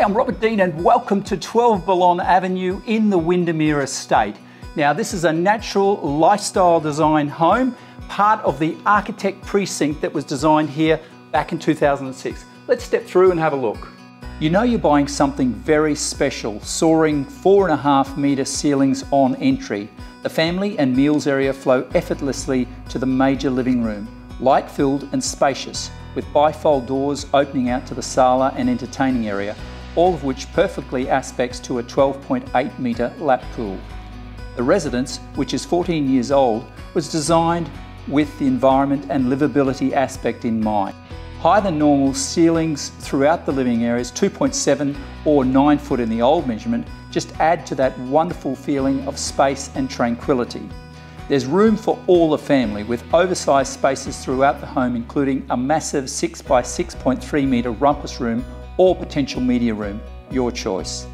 Hi, I'm Robert Dean and welcome to 12 Balonne Avenue in the Windermere Estate. Now this is a natural lifestyle design home, part of the architect precinct that was designed here back in 2006. Let's step through and have a look. You know you're buying something very special, soaring four and a half metre ceilings on entry. The family and meals area flow effortlessly to the major living room, light filled and spacious, with bifold doors opening out to the sala and entertaining area, all of which perfectly aspects to a 12.8 metre lap pool. The residence, which is 14 years old, was designed with the environment and livability aspect in mind. Higher than normal ceilings throughout the living areas, 2.7 or 9 foot in the old measurement, just add to that wonderful feeling of space and tranquility. There's room for all the family with oversized spaces throughout the home including a massive 6 by 6.3 metre rumpus room or potential media room, your choice.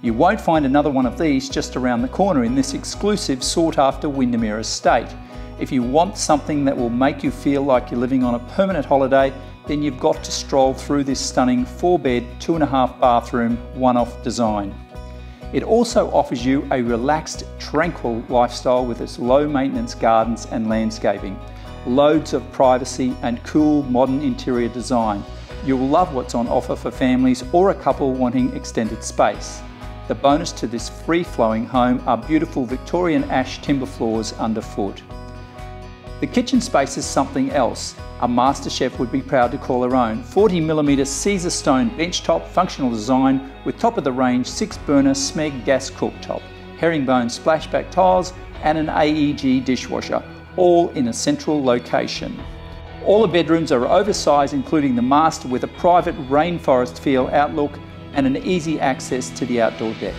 You won't find another one of these just around the corner in this exclusive sought after Windermere estate. If you want something that will make you feel like you're living on a permanent holiday, then you've got to stroll through this stunning four bed, two and a half bathroom, one off design. It also offers you a relaxed, tranquil lifestyle with its low maintenance gardens and landscaping, loads of privacy and cool modern interior design You'll love what's on offer for families or a couple wanting extended space. The bonus to this free-flowing home are beautiful Victorian ash timber floors underfoot. The kitchen space is something else. A master chef would be proud to call her own. 40mm Caesar Caesarstone benchtop functional design with top of the range 6 burner Smeg gas cooktop, herringbone splashback tiles and an AEG dishwasher, all in a central location. All the bedrooms are oversized, including the master with a private rainforest feel outlook and an easy access to the outdoor deck.